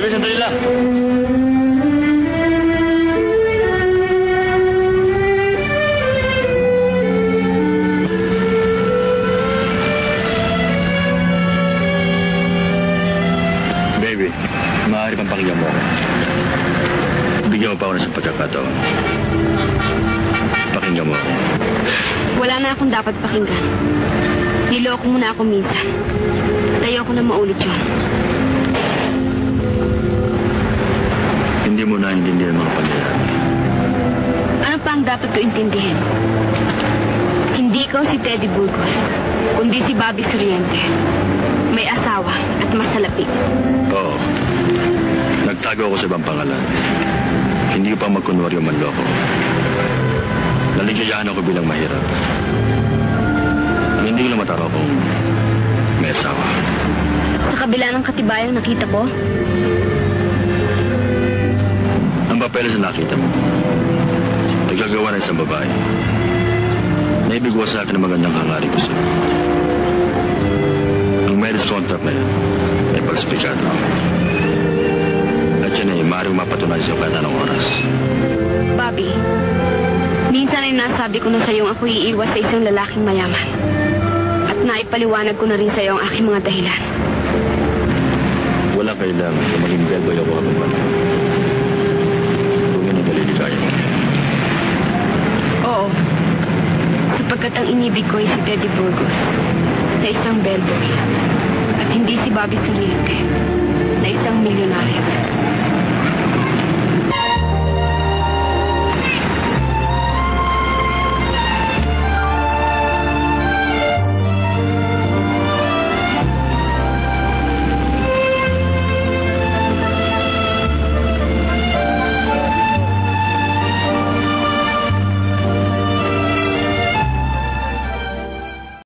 Baby, sandali lang. Baby, maaari bang pakinggan mo ako? Pa ako ng isang pagkakataon. Pakinggan mo. Wala na akong dapat pakinggan. Niloko mo na ako minsan. At ayoko na maulit yun. Ang dapat ko intindihin? Hindi ikaw si Teddy Burgos, kundi si Bobby Soriente. May asawa at masalapi. Oo. Nagtago ako sa ibang pangalan. Hindi ko pa magkunwari o manloko. Naligayahan ako bilang mahirap. Hindi ko lang mataro kung may asawa. Sa kabila ng katibayang nakita ko, Ang papeles na nakita mo, ng isang babae. Naibigwa sa akin ng magandang hangarin ko sa'yo. Ang marriage contract na yan, ay pagspikado. At yan ay maaaring mapatunayan sa kata ng oras. Bobby, minsan ay nasabi ko na sa iyong ako iiwas sa isang lalaking mayaman. At naipaliwanag ko na rin sa iyo ang aking mga dahilan. Wala kailangan na maging bellboy ako Sapagkat ang inibig ko ay si Teddy Burgos na isang bellboy. At hindi si Bobby Soriente na isang milyonaryo.